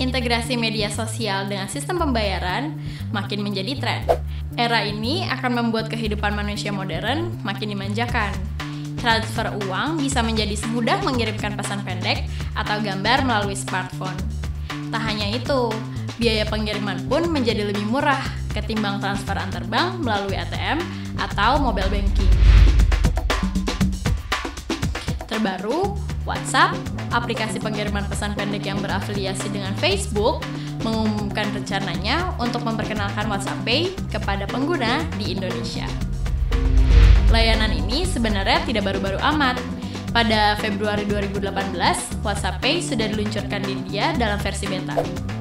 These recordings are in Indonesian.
Integrasi media sosial dengan sistem pembayaran makin menjadi tren. Era ini akan membuat kehidupan manusia modern makin dimanjakan. Transfer uang bisa menjadi semudah mengirimkan pesan pendek atau gambar melalui smartphone. Tak hanya itu, biaya pengiriman pun menjadi lebih murah ketimbang transfer antar bank melalui ATM atau mobile banking. Terbaru, WhatsApp, aplikasi pengiriman pesan pendek yang berafiliasi dengan Facebook, mengumumkan rencananya untuk memperkenalkan WhatsApp Pay kepada pengguna di Indonesia. Layanan ini sebenarnya tidak baru-baru amat. Pada Februari 2018, WhatsApp Pay sudah diluncurkan di India dalam versi beta.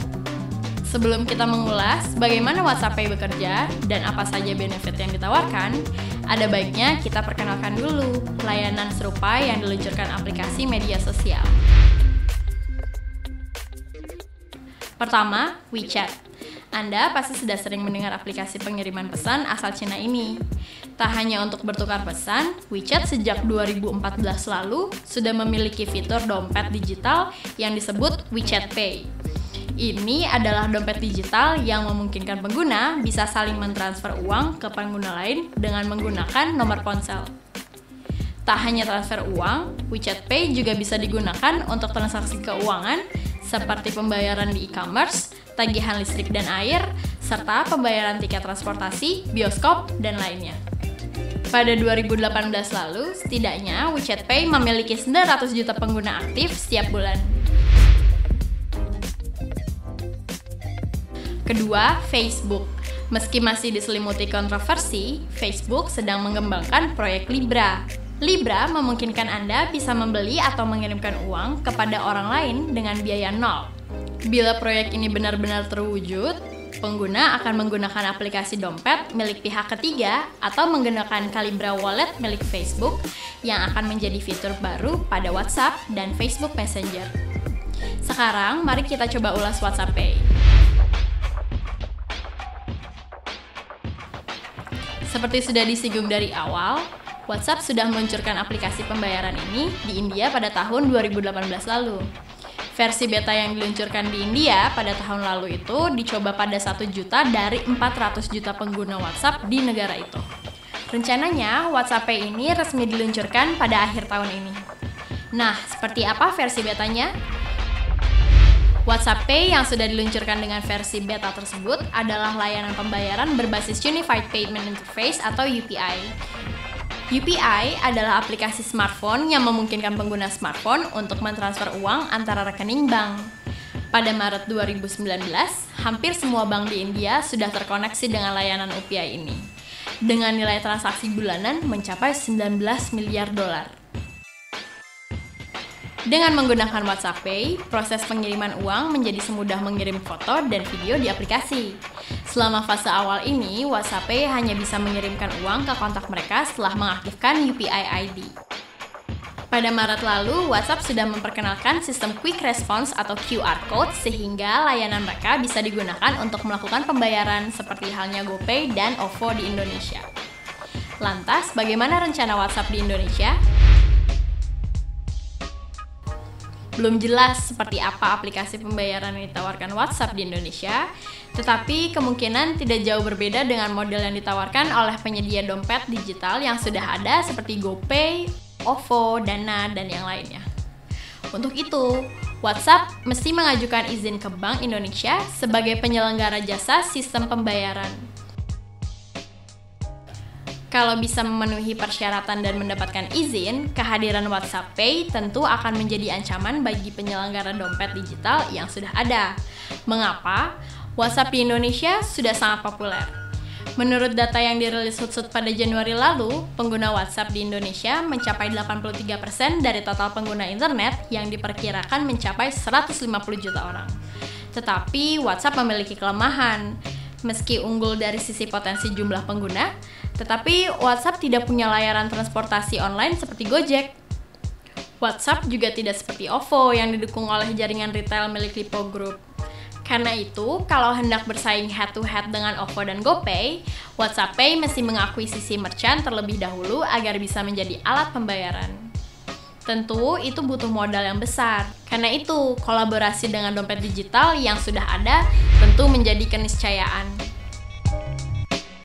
Sebelum kita mengulas bagaimana WhatsApp Pay bekerja dan apa saja benefit yang ditawarkan, ada baiknya kita perkenalkan dulu layanan serupa yang diluncurkan aplikasi media sosial. Pertama, WeChat. Anda pasti sudah sering mendengar aplikasi pengiriman pesan asal Cina ini. Tak hanya untuk bertukar pesan, WeChat sejak 2014 lalu sudah memiliki fitur dompet digital yang disebut WeChat Pay. Ini adalah dompet digital yang memungkinkan pengguna bisa saling mentransfer uang ke pengguna lain dengan menggunakan nomor ponsel. Tak hanya transfer uang, WeChat Pay juga bisa digunakan untuk transaksi keuangan seperti pembayaran di e-commerce, tagihan listrik dan air, serta pembayaran tiket transportasi, bioskop, dan lainnya. Pada 2018 lalu, setidaknya WeChat Pay memiliki 900 juta pengguna aktif setiap bulan. Kedua, Facebook. Meski masih diselimuti kontroversi, Facebook sedang mengembangkan proyek Libra. Libra memungkinkan Anda bisa membeli atau mengirimkan uang kepada orang lain dengan biaya nol. Bila proyek ini benar-benar terwujud, pengguna akan menggunakan aplikasi dompet milik pihak ketiga atau menggunakan Calibra Wallet milik Facebook yang akan menjadi fitur baru pada WhatsApp dan Facebook Messenger. Sekarang, mari kita coba ulas WhatsApp Pay. Seperti sudah disinggung dari awal, WhatsApp sudah meluncurkan aplikasi pembayaran ini di India pada tahun 2018 lalu. Versi beta yang diluncurkan di India pada tahun lalu itu dicoba pada 1 juta dari 400 juta pengguna WhatsApp di negara itu. Rencananya, WhatsApp Pay ini resmi diluncurkan pada akhir tahun ini. Nah, seperti apa versi betanya? WhatsApp Pay yang sudah diluncurkan dengan versi beta tersebut adalah layanan pembayaran berbasis Unified Payment Interface atau UPI. UPI adalah aplikasi smartphone yang memungkinkan pengguna smartphone untuk mentransfer uang antara rekening bank. Pada Maret 2019, hampir semua bank di India sudah terkoneksi dengan layanan UPI ini. Dengan nilai transaksi bulanan mencapai 19 miliar dolar. Dengan menggunakan WhatsApp Pay, proses pengiriman uang menjadi semudah mengirim foto dan video di aplikasi. Selama fase awal ini, WhatsApp Pay hanya bisa mengirimkan uang ke kontak mereka setelah mengaktifkan UPI ID. Pada Maret lalu, WhatsApp sudah memperkenalkan sistem Quick Response atau QR Code sehingga layanan mereka bisa digunakan untuk melakukan pembayaran seperti halnya GoPay dan OVO di Indonesia. Lantas, bagaimana rencana WhatsApp di Indonesia? Belum jelas seperti apa aplikasi pembayaran yang ditawarkan WhatsApp di Indonesia, tetapi kemungkinan tidak jauh berbeda dengan model yang ditawarkan oleh penyedia dompet digital yang sudah ada seperti GoPay, OVO, Dana, dan yang lainnya. Untuk itu, WhatsApp mesti mengajukan izin ke Bank Indonesia sebagai penyelenggara jasa sistem pembayaran. Kalau bisa memenuhi persyaratan dan mendapatkan izin, kehadiran WhatsApp Pay tentu akan menjadi ancaman bagi penyelenggara dompet digital yang sudah ada. Mengapa? WhatsApp di Indonesia sudah sangat populer. Menurut data yang dirilis Hootsuite pada Januari lalu, pengguna WhatsApp di Indonesia mencapai 83% dari total pengguna internet yang diperkirakan mencapai 150 juta orang. Tetapi WhatsApp memiliki kelemahan. Meski unggul dari sisi potensi jumlah pengguna, tetapi WhatsApp tidak punya layanan transportasi online seperti Gojek. WhatsApp juga tidak seperti OVO yang didukung oleh jaringan retail milik Lipo Group. Karena itu, kalau hendak bersaing head-to-head dengan OVO dan GoPay, WhatsApp Pay mesti mengakui sisi merchant terlebih dahulu agar bisa menjadi alat pembayaran. Tentu, itu butuh modal yang besar, Karena itu, kolaborasi dengan dompet digital yang sudah ada tentu menjadi keniscayaan.